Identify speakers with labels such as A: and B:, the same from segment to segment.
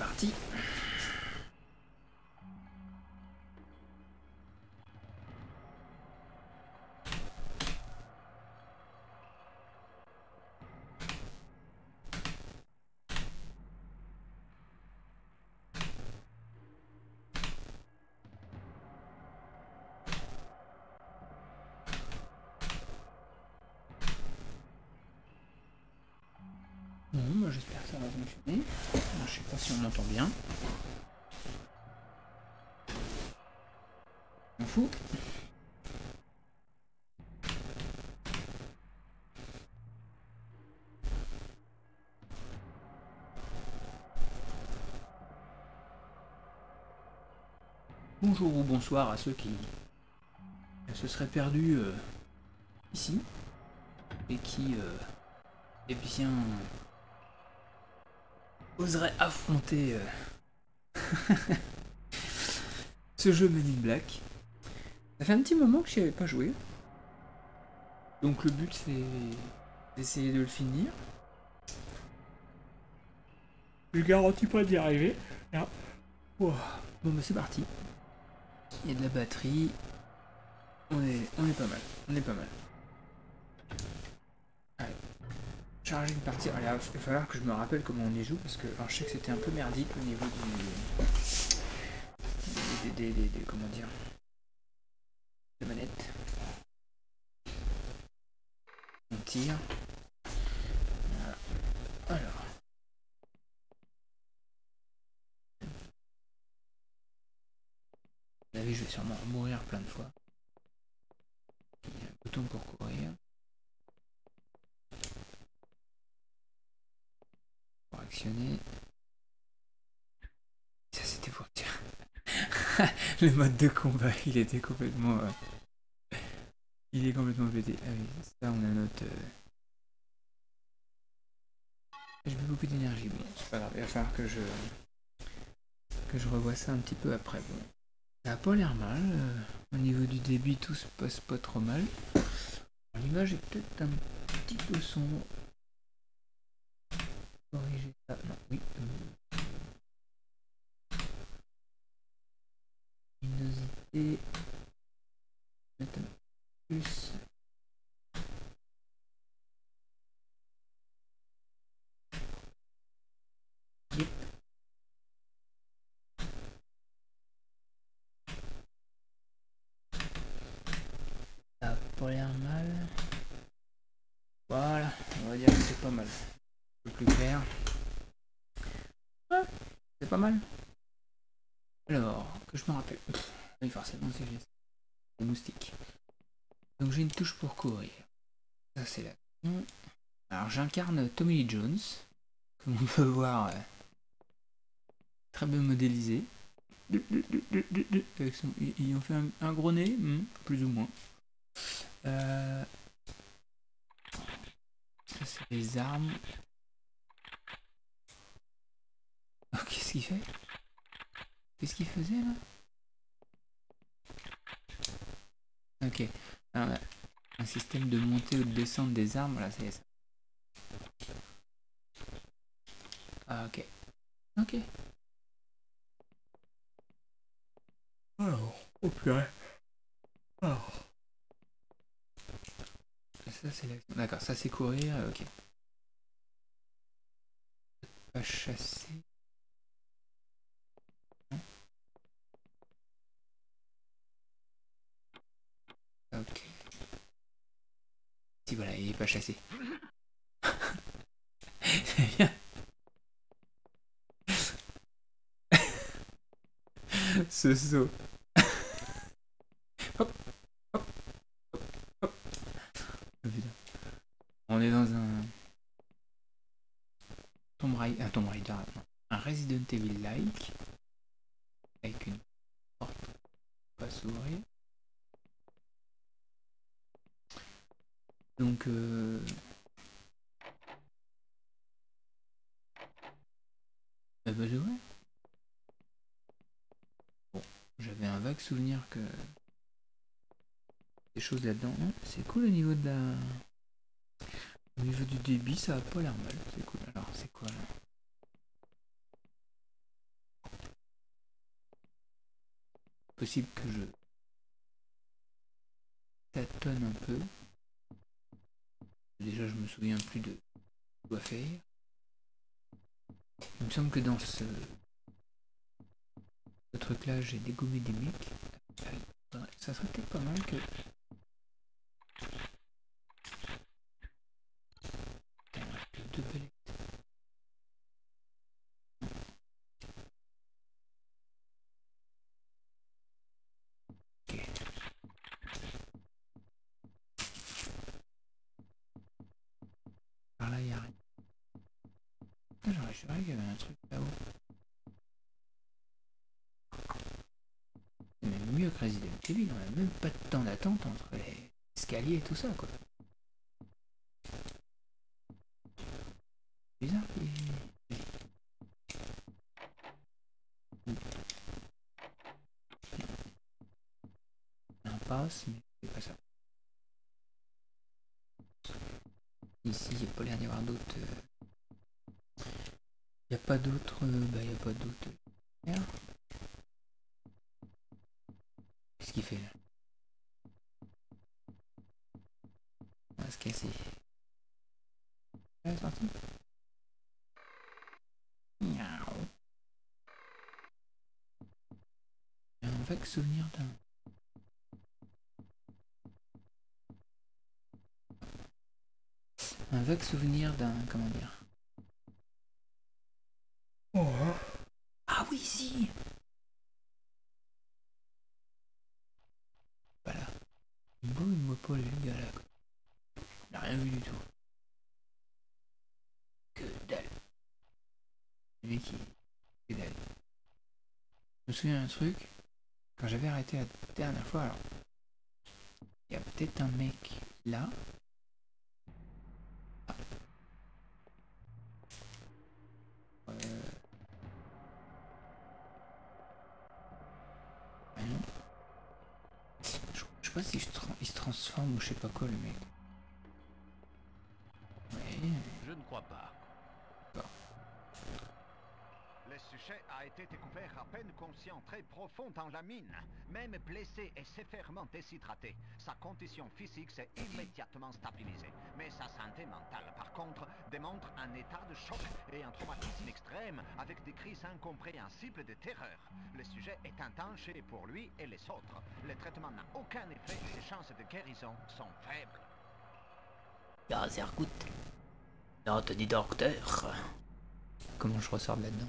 A: bah, j'espère que ça va fonctionner. Je sais pas si on m'entend bien. On fout. Bonjour ou bonsoir à ceux qui se seraient perdus euh, ici et qui, euh, eh bien, oserait affronter euh, ce jeu Men in Black. Ça fait un petit moment que j'y avais pas joué. Donc le but c'est d'essayer de le finir. Je garantis pas d'y arriver. Ouah. Bon bah c'est parti. Il y a de la batterie. On est, on est pas mal. On est pas mal. Allez une partie. Alors, il va falloir que je me rappelle comment on y joue parce que je sais que c'était un peu merdique au niveau du. Des, des, des, des- comment dire Des manettes. On tire. Alors. Vous savez, je vais sûrement mourir plein de fois. Il pour courir. Pour actionner. Ça c'était pour dire. Le mode de combat, il était complètement. euh, Il est complètement pété. Ah oui, ça on a notre. euh, J'ai beaucoup d'énergie. Bon, c'est pas grave, il va falloir que je. que je revoie ça un petit peu après. Bon. Ça a pas l'air mal. euh, Au niveau du débit, tout se passe pas trop mal. L'image est peut-être un petit peu sombre. Corriger ça. Non, oui. Luminosité. Mettre un peu plus. Yep. Ça a pas l'air mal. Voilà, on va dire que c'est pas mal. Un peu plus clair. Ouais, c'est pas mal. Alors, que je me rappelle. Oui, forcément, c'est le moustique. Donc j'ai une touche pour courir. Ça, c'est. Alors, j'incarne Tommy Lee Jones. Comme on peut voir, euh, très bien modélisé. Avec son- Ils ont fait un, un gros nez, hmm, plus ou moins. Euh, Ça, c'est les armes. Qu'est-ce qu'il fait? Qu'est-ce qu'il faisait là? Ok. Alors, un système de montée ou de descente des armes. Voilà, ça y est. ça. Ah, ok. Ok. Alors, oh purée. Alors. Ça, c'est l'action. D'accord, ça, c'est courir. euh, Ok. Pas chasser. Ok. Si voilà, il est pas chassé. C'est bien. Ce saut. Ah bah, bah ouais. Bon, j'avais un vague souvenir que des choses là-dedans. Hein, c'est cool au niveau de la. Au niveau du débit, ça a pas l'air mal. C'est cool. Alors, c'est quoi là? Possible que je tâtonne un peu. Déjà, je me souviens plus de quoi faire. Il me semble que dans ce, ce truc-là, j'ai dégommé des mecs. Ça serait peut-être pas mal que deux palettes. Ok. Par là, il y a rien. J'aurais juré qu'il y avait un truc là-haut. C'est même mieux que Resident Evil, on a même pas de temps d'attente entre les escaliers et tout ça, quoi. Bizarre. il- Un passe, mais c'est pas ça. Ici, il n'y a pas l'air d'y avoir d'autres. Il n'y a pas d'autres. euh, Bah, il n'y a pas d'autres. lumières. Qu'il fait là On va se casser. Elle est sortie Miaou. J'ai un vague souvenir d'un. Un vague souvenir d'un. Comment dire Ah oui, si Voilà. Beau, il me pas le gars là. quoi. Il n'a rien vu du tout. Que dalle. Le mec, il... Que dalle. Je me souviens d'un truc. Quand j'avais arrêté la dernière fois, alors. Il y a peut-être un mec là. Ah. Euh... Ah non. Je, je sais pas si je il se transforme ou je sais pas quoi le mec. Ouais.
B: Je ne crois pas.
C: Le sujet a été découvert à peine conscient, profond dans la mine. Même blessé et sévèrement déshydraté, sa condition physique s'est immédiatement stabilisée. Mais sa santé mentale, par contre, démontre un état de choc et un traumatisme extrême avec des crises incompréhensibles de terreur. Le sujet est un danger pour lui et les autres. Le traitement n'a aucun effet et ses chances de guérison sont faibles.
A: T'as dit docteur. Comment je ressors de là-dedans?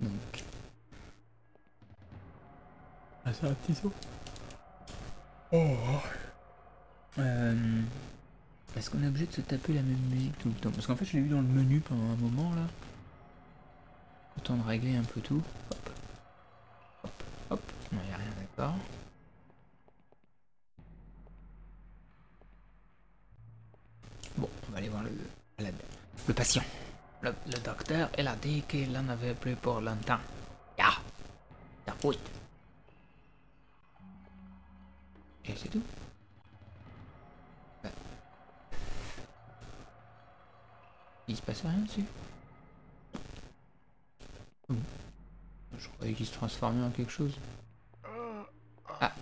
A: Donc. Ah, c'est un petit saut. Oh. Euh, Est-ce qu'on est obligé de se taper la même musique tout le temps? Parce qu'en fait, je l'ai vu dans le menu pendant un moment là. Autant de régler un peu tout. Hop. Hop. Hop. Non, y a rien, d'accord. Bon, on va aller voir le, le patient. Le, le docteur, il a dit qu'il en avait plus pour longtemps. Ya, ya oui. Et c'est tout. Il se passe rien dessus. Oh. Je croyais qu'il se transformait en quelque chose. Ah.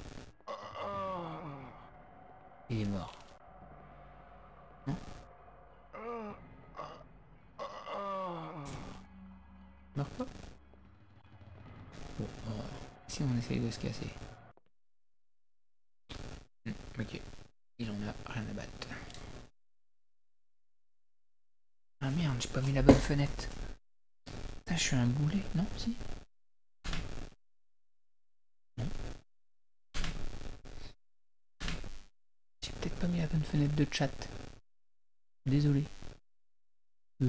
A: Il est mort. Meurs pas Bon, euh, si on essaye de se casser. Hmm, ok. Il en a rien à battre. Ah merde, j'ai pas mis la bonne fenêtre. Putain, je suis un boulet, non Si Non J'ai peut-être pas mis la bonne fenêtre chat. Désolé. Euh.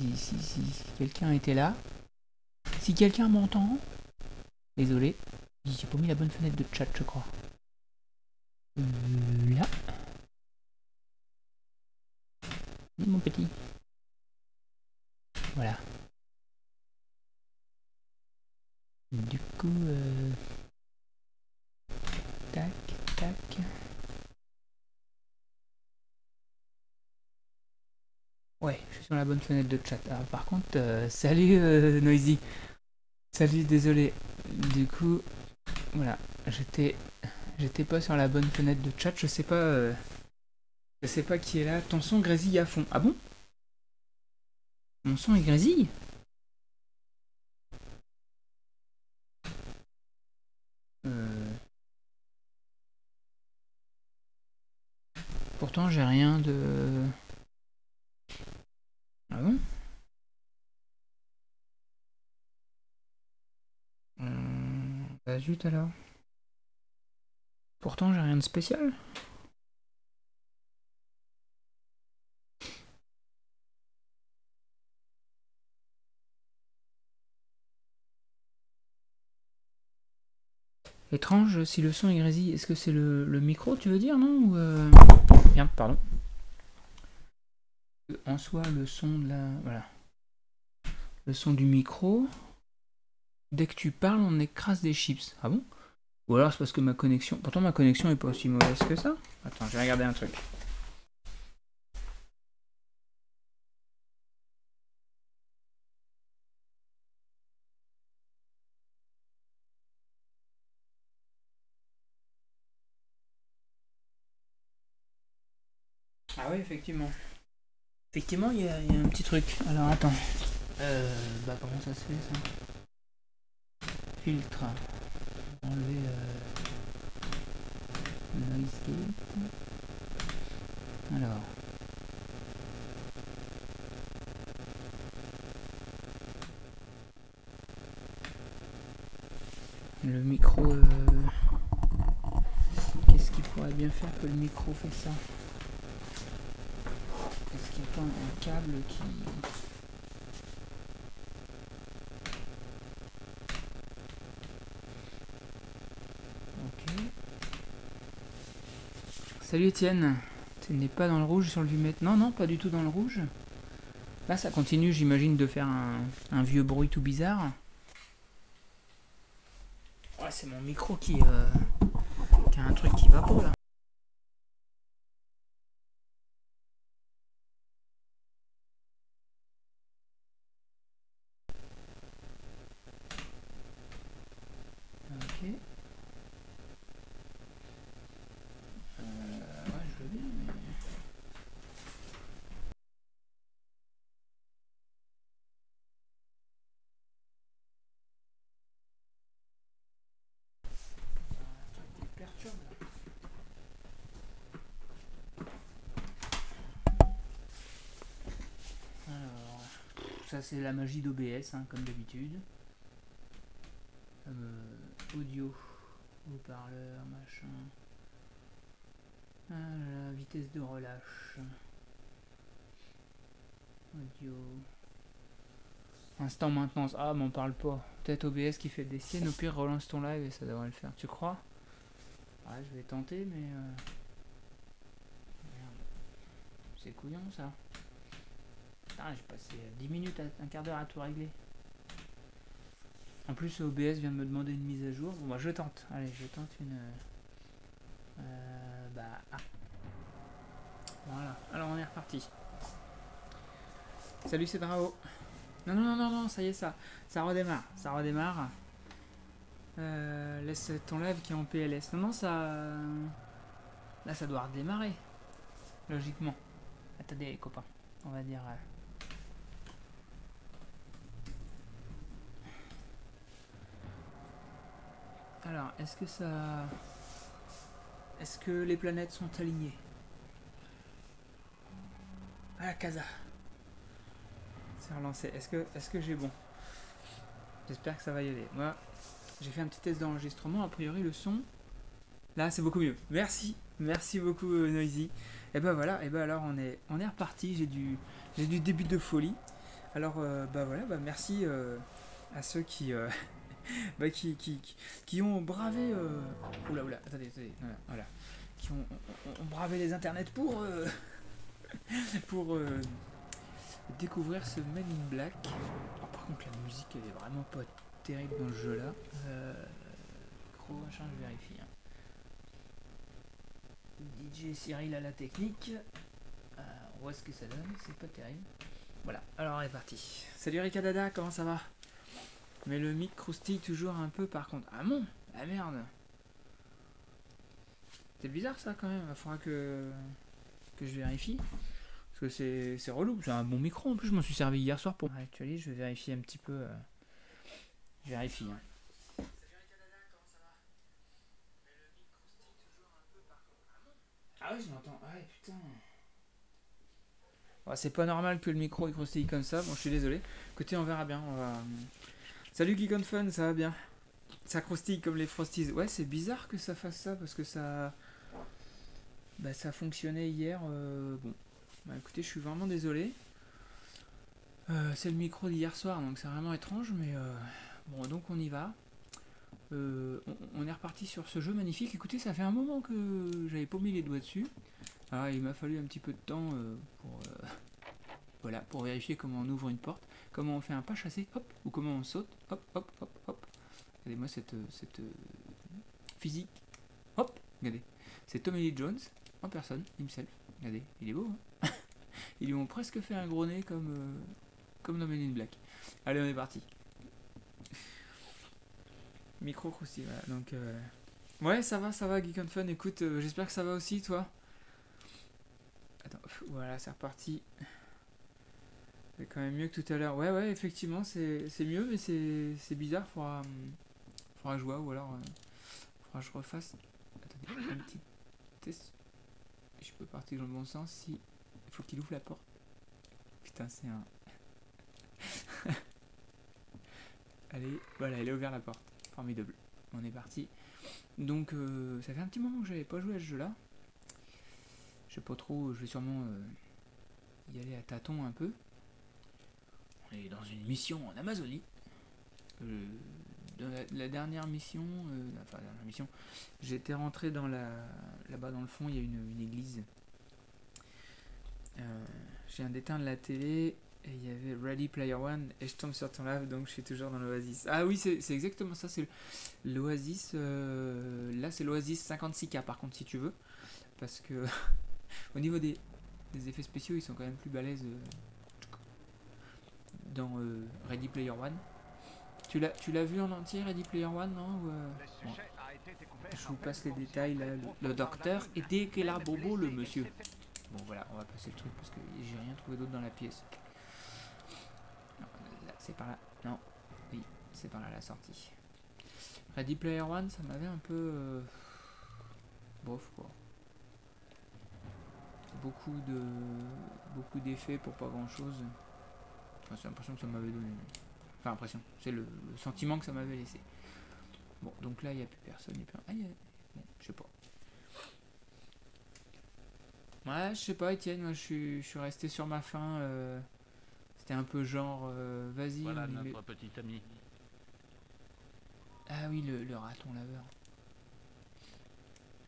A: Si, si, si, quelqu'un était là. Si quelqu'un m'entend. Désolé. J'ai pas mis la bonne fenêtre de chat, je crois. Euh, là. Mon petit. Voilà. Du coup, euh... La bonne fenêtre de chat. Ah, par contre, euh, salut euh, Noisy. Salut, désolé. Du coup, voilà, j'étais, j'étais pas sur la bonne fenêtre de chat. Je sais pas, euh, je sais pas qui est là. Ton son grésille à fond. Ah bon? Mon son est grésille? Pourtant, j'ai rien de. Ah bon Hum, Bah alors. Pourtant, j'ai rien de spécial. Étrange si le son est grésille. Est-ce que c'est le, le micro, tu veux dire, non Ou euh, Bien, pardon. En soi, le son de la. Voilà. Le son du micro. Dès que tu parles, on écrase des chips. Ah bon? Ou alors c'est parce que ma connexion. Pourtant, ma connexion est pas aussi mauvaise que ça. Attends, je vais regarder un truc. Ah oui, effectivement. Effectivement, il y, y a un petit truc. Alors attends. Euh, bah comment ça se fait ça? Filtre. Enlever euh, noise gate. Alors. Le micro. euh, Qu'est-ce qu'il pourrait bien faire que le micro fait ça? Est-ce qu'il n'y a pas un câble qui. Ok. Salut Étienne. Tu n'es pas dans le rouge sur le vumètre Non, non, pas du tout dans le rouge. Là, ça continue, j'imagine, de faire un, un vieux bruit tout bizarre. Ouais, c'est mon micro qui, euh, qui a un truc qui va pas là. Ok. Euh, ouais, je veux bien, mais... Un truc qui me perturbe, là. Alors, ça c'est la magie d'OBS, hein, comme d'habitude. Euh, audio, haut-parleur, machin. Ah, la vitesse de relâche. Audio. Instant maintenance. Ah, m'en parle pas. Peut-être OBS qui fait des siennes. Au pire, relance ton live et ça devrait le faire. Tu crois? Ouais, je vais tenter, mais. euh. C'est couillon ça. Putain, j'ai passé euh, 10 minutes, à- un quart d'heure à tout régler. En plus, OBS vient de me demander une mise à jour. Bon, moi je tente. Allez, je tente une. euh, euh, bah. ah. Voilà. Alors on est reparti. Salut, c'est Drao. Non, non, non, non, non, ça y est, ça. Ça redémarre. Ça redémarre. Euh, laisse ton live qui est en PLS. Non, non, ça. Là, ça doit redémarrer. Logiquement. Attendez, les copains. On va dire. euh, Alors, est-ce que ça. Est-ce que les planètes sont alignées? Ah, la casa. C'est relancé. Est-ce que, j'ai bon? J'espère que ça va y aller. Moi, j'ai fait un petit test d'enregistrement. A priori, le son. Là, c'est beaucoup mieux. Merci. Merci beaucoup, euh, Noisy. Et ben voilà. Et ben alors, on est, on est reparti. J'ai du, début de folie. Alors, euh, bah voilà. Bah merci euh, à ceux qui. bah, qui, ont bravé. Euh... Oula, oula, attendez, attendez, voilà, voilà. Qui ont, bravé les internets pour. euh, pour euh, découvrir ce Men in Black. Alors, par contre, la musique, elle est vraiment pas terrible dans le jeu là. Euh, micro, machin, je vérifie. hein. DJ Cyril à la technique. Euh, on voit ce que ça donne, c'est pas terrible. Voilà, alors on est parti. Salut Rika Dada, comment ça va? Mais le mic croustille toujours un peu par contre. Ah bon? Ah merde C'est bizarre ça quand même, il faudra que, que je vérifie. Parce que c'est relou, j'ai un bon micro en plus, je m'en suis servi hier soir pour actualiser, je vais vérifier un petit peu. euh, Je vérifie. hein. Ah oui, je m'entends. Ah putain. C'est pas normal que le micro il croustille comme ça. Bon, je suis désolé. Écoutez, on verra bien. On va... Salut Geek on Fun, ça va bien? Ça croustille comme les Frosties. Ouais, c'est bizarre que ça fasse ça parce que ça. Bah, ça fonctionnait hier. euh, Bon. Bah, écoutez, je suis vraiment désolé. Euh, c'est le micro d'hier soir, donc c'est vraiment étrange, mais euh, bon, donc on y va. Euh, on, on est reparti sur ce jeu magnifique. Écoutez, ça fait un moment que j'avais pas mis les doigts dessus. Alors, il m'a fallu un petit peu de temps pour, voilà, pour vérifier comment on ouvre une porte, comment on fait un pas chassé, hop, ou comment on saute, hop, hop, hop, hop. Regardez-moi cette, euh, cette euh, physique. Hop, regardez. C'est Tommy Lee Jones en personne, himself. Regardez, il est beau. Hein Ils lui ont presque fait un gros nez comme, euh, comme dans Men Black. Allez, on est parti. Micro croustille, voilà. Donc, euh, ouais, ça va, ça va, Geek and Fun. Écoute, j'espère que ça va aussi, toi. Attends, voilà, c'est reparti. C'est quand même mieux que tout à l'heure. Ouais, ouais, effectivement, c'est mieux, mais c'est bizarre. Faudra, faudra vois, ou alors, euh, faudra que je refasse. Attendez, un petit test. Je peux partir dans le bon sens si. Il faut qu'il ouvre la porte. Putain, c'est un. Allez, voilà, il a ouvert la porte. Formidable. On est parti. Donc, euh, ça fait un petit moment que j'avais pas joué à ce jeu-là. Je sais pas trop, je vais sûrement euh, y aller à tâtons un peu. Est dans une mission en Amazonie. Euh, la, dernière mission, euh, enfin la mission, j'étais rentré dans la, là-bas dans le fond, il y a une, église. Euh, je viens d'éteindre la télé et il y avait Ready Player One et je tombe sur ton live donc je suis toujours dans l'Oasis. Ah oui, c'est exactement ça, c'est l'Oasis. là, c'est l'Oasis 56K par contre, si tu veux. Parce que au niveau des, des effets spéciaux, ils sont quand même plus balèzes dans euh, Ready Player One. Tu l'as, tu l'as vu en entier, Ready Player One, non Ou, euh, bon. Je vous passe les détails là. Le, docteur était quel a
C: Même
A: bobo le
C: et
A: monsieur. Bon voilà, on va passer le truc parce que j'ai rien trouvé d'autre dans la pièce. Non, là, c'est par là. Non, oui, c'est par là la sortie. Ready Player One, ça m'avait un peu. euh, Bof quoi. Beaucoup de. Beaucoup d'effets pour pas grand chose. Enfin, c'est l'impression que ça m'avait donné. Enfin, impression. C'est le, le sentiment que ça m'avait laissé. Bon, donc là, il n'y a plus personne. il y a plus... Ah, y a- Bon, je sais pas. Ouais, je sais pas, Étienne, moi je suis, je suis resté sur ma fin. euh, C'était un peu genre, euh, vas-y,
B: Voilà
A: on y met-
B: notre petit ami.
A: Ah oui, le, le raton laveur.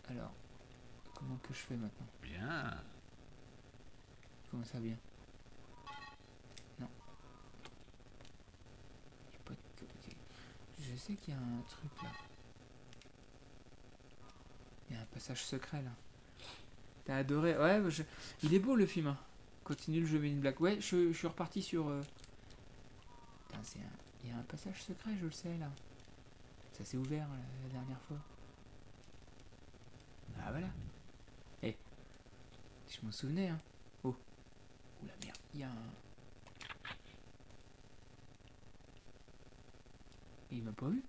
A: Alors, comment que je fais maintenant?
B: Bien.
A: Comment ça vient Non. J'ai pas de- ok. Je sais qu'il y a un truc là. Il y a un passage secret là. T'as adoré Ouais, je- il est beau le film. hein. Continue le jeu Men in Black. Ouais, je, suis reparti sur. euh, Putain, c'est un... Il y a un passage secret, je le sais là. Ça s'est ouvert la, dernière fois. Ah voilà. Eh. Je m'en souvenais, hein. Oh. Ouh la merde, il y a un. Il m'a pas vu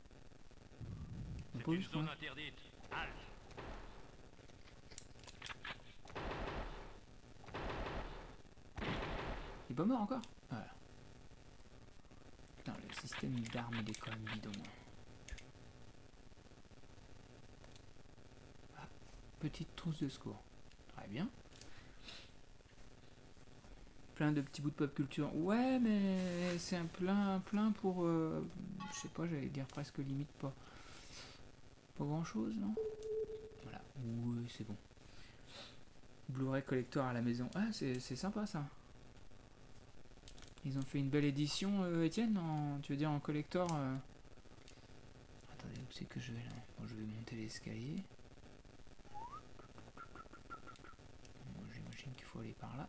A: Il m'a pas vu ce qu'on a.
B: interdite. Halte.
A: Il est pas mort encore? Voilà. Putain, le système d'armes il est quand même bidon. Ah, petite trousse de secours. Très bien. Plein de petits bouts de pop culture. Ouais, mais c'est un plein, plein pour. euh, je sais pas, j'allais dire presque limite pas. Pas grand chose, non? Voilà. Oui, c'est bon. Blu-ray collector à la maison. Ah, c'est sympa ça. Ils ont fait une belle édition, euh, Étienne, en, tu veux dire en collector euh? Attendez, où c'est que je vais là? Bon, je vais monter l'escalier. Bon, J'imagine qu'il faut aller par là.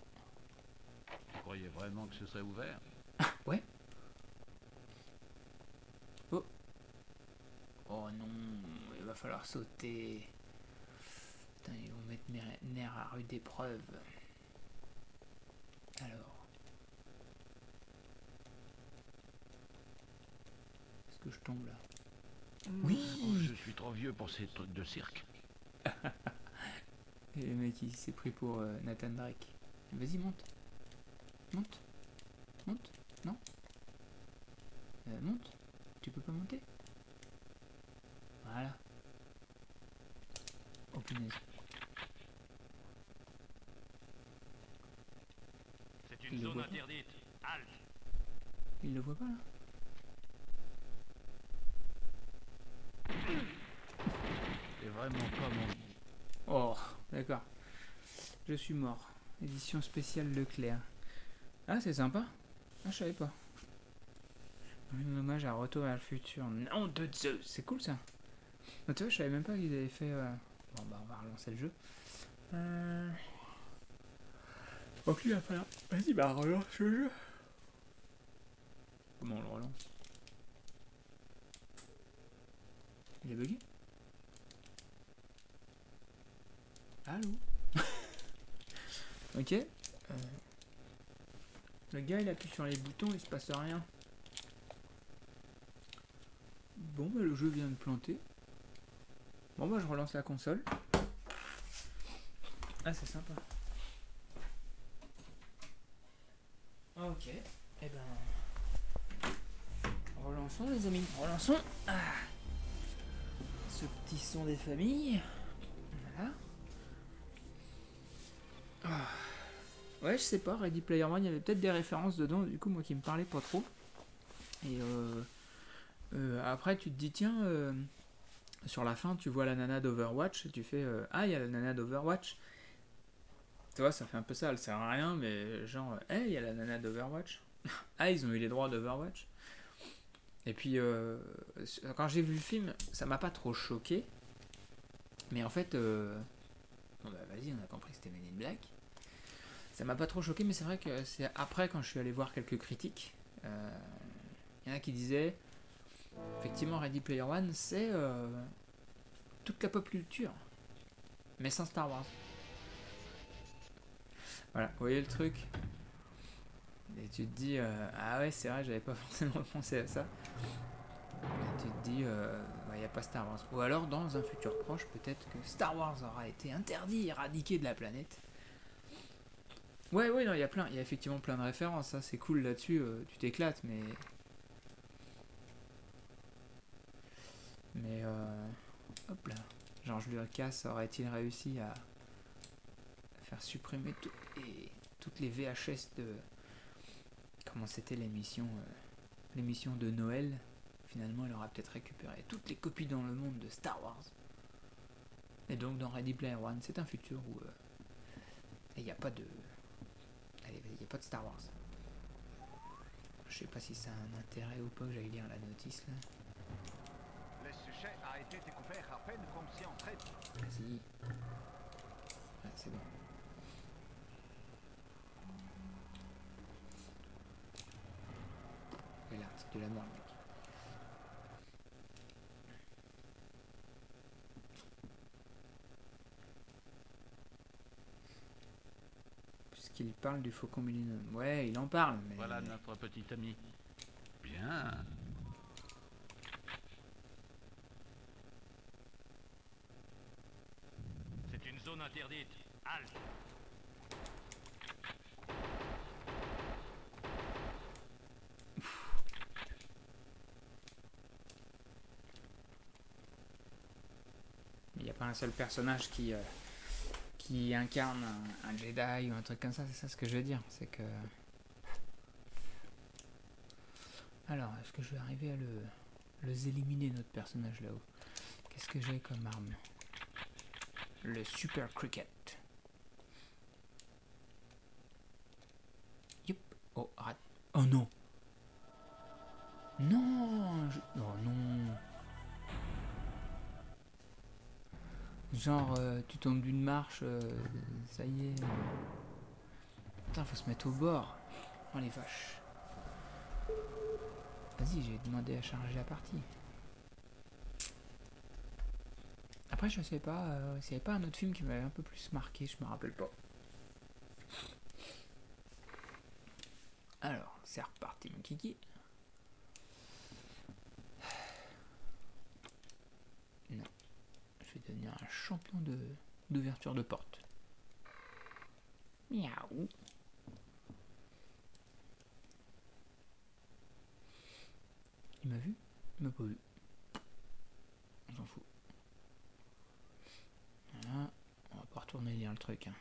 B: Vous croyez vraiment que ce serait ouvert?
A: Ouais. Falloir sauter. Putain, ils vont mettre mes nerfs à rude épreuve. Alors. Est-ce que je tombe là? Oui
C: Oh, je suis trop vieux pour ces trucs de cirque.
A: Et le mec il s'est pris pour euh, Nathan Drake. Vas-y monte. Monte. Monte. Non Euh, Monte. Tu peux pas monter? Voilà. Oh punaise.
B: C'est
A: Il
B: une
A: le
B: zone
A: voit pas.
B: interdite. Halte.
A: Il le voit pas là
C: C'est vraiment pas mon...
A: Oh, d'accord. Je suis mort. Édition spéciale Leclerc. Ah, c'est sympa. Ah, je savais pas. Un hommage à Retour vers le futur. Non de Zeus, c'est cool ça. Ah, tu vois, je savais même pas qu'ils avaient fait. euh, Bon, bah, on va relancer le jeu. Euh... Donc, il va falloir. Vas-y, bah, relance le jeu. Comment on le relance? Il est bugué? Allô? Ok. euh, Le gars il appuie sur les boutons, il se passe rien. Bon bah le jeu vient de planter. Bon bah je relance la console. Ah c'est sympa. Ok. Et ben. Relançons les amis. Relançons. Ah. Ce petit son des familles. Voilà. Ah. Ouais, je sais pas, Ready Player One, il y avait peut-être des références dedans, du coup, moi qui me parlais pas trop. Et euh, euh, après, tu te dis, tiens, euh, sur la fin, tu vois la nana d'Overwatch, tu fais, euh, ah, il y a la nana d'Overwatch. Tu vois, ça fait un peu ça, elle sert à rien, mais genre, hé, il y a la nana d'Overwatch. ah, ils ont eu les droits d'Overwatch. Et puis, euh, quand j'ai vu le film, ça m'a pas trop choqué. Mais en fait, euh, bon bah vas-y, on a compris que c'était Men in Black. Ça m'a pas trop choqué, mais c'est vrai que c'est après quand je suis allé voir quelques critiques. euh, Il y en a qui disaient, effectivement, Ready Player One, c'est euh, toute la pop culture, mais sans Star Wars. Voilà, vous voyez le truc? Et tu te dis, euh, ah ouais, c'est vrai, j'avais pas forcément pensé à ça. Et tu te dis, il n'y a pas Star Wars. Ou alors, dans un futur proche, peut-être que Star Wars aura été interdit, éradiqué de la planète. Ouais, ouais, non, il y a plein, il y a effectivement plein de références, ça c'est cool là-dessus, euh, tu t'éclates, mais. Mais euh, hop là, Georges Lucas aurait-il réussi à faire supprimer tout- et- toutes les VHS de comment c'était l'émission, euh, l'émission de Noël? Finalement, il aura peut-être récupéré toutes les copies dans le monde de Star Wars. Et donc dans Ready Player One, c'est un futur où euh, il n'y a pas de Allez, il n'y a pas de Star Wars. Je sais pas si ça a un intérêt ou pas que j'aille lire la notice là.
C: A été découvert à peine conscient très
A: Vas-y. Ouais, c'est bon. Et là, c'est de la merde, mec. Puisqu'il parle du Faucon Millennium. Ouais, il en parle, mais...
B: Voilà notre petit ami. Bien. C'est une zone interdite. Halte.
A: Il n'y a pas un seul personnage qui, euh, qui incarne un, Jedi ou un truc comme ça, c'est ça ce que je veux dire. C'est que. Alors, est-ce que je vais arriver à le, les éliminer, notre personnage là-haut? Qu'est-ce que j'ai comme arme? Le Super Cricket. Yup. Oh. Oh non Non non Genre, euh, tu tombes d'une marche, euh, ça y est. Putain, faut se mettre au bord. Oh les vaches. Vas-y, j'ai demandé à charger la partie. Après, je sais pas, euh, s'il n'y avait pas un autre film qui m'avait un peu plus marqué, je me rappelle pas. Alors, c'est reparti mon kiki. Non. Je vais devenir un de d'ouverture de porte. Miaou. Il m'a vu Il m'a pas vu. On s'en fout. Voilà. On va pas retourner lire le truc. hein.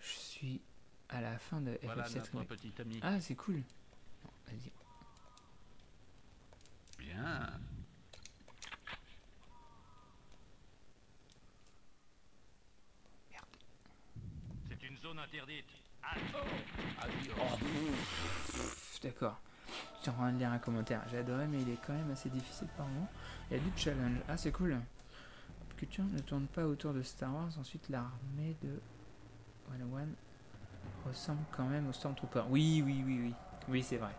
A: Je suis à la fin de
B: Voilà
A: FF7.
B: notre
A: mais-
B: petit ami.
A: Ah, c'est cool. Vas-y.
B: Bien.
A: Merde.
B: C'est une zone interdite. Halte.
A: Pff, D'accord. Je suis en train de lire un commentaire. J'ai adoré, mais il est quand même assez difficile par moment. Il y a du challenge. Ah, c'est cool. Culture ne tourne pas autour de Star Wars. Ensuite, l'armée de One ressemble quand même au Stormtrooper. Oui, oui, oui, oui. Oui, c'est vrai.